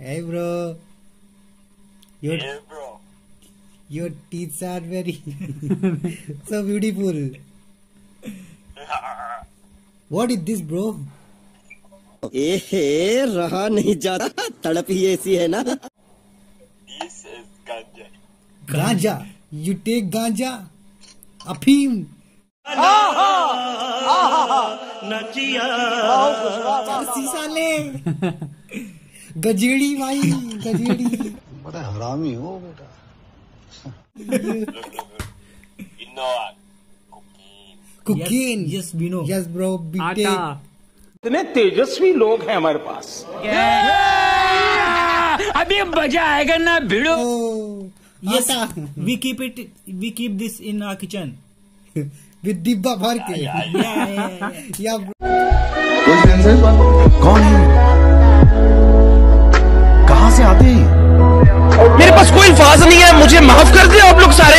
Hey bro. Your Yeah, bro. your teeth are very so beautiful. What is this bro? ए रहा नहीं जाता तड़प ही ऐसी है ना This is ganja. Ganja. You take ganja? Afim. शीशा ले गजेड़ी भाई गजेड़ी। बड़ा हरामी हो बेटा। कुकीन। यस बीनो यस ब्रो बीटे इतने तेजस्वी लोग हैं हमारे पास। अभी मज़ा आएगा ना भिड़ो। Yes we keep it we keep this in our kitchen with डिब्बा भर के। या कौन है? पास कोई अल्फाज नहीं है मुझे माफ़ कर दे आप लोग सारे।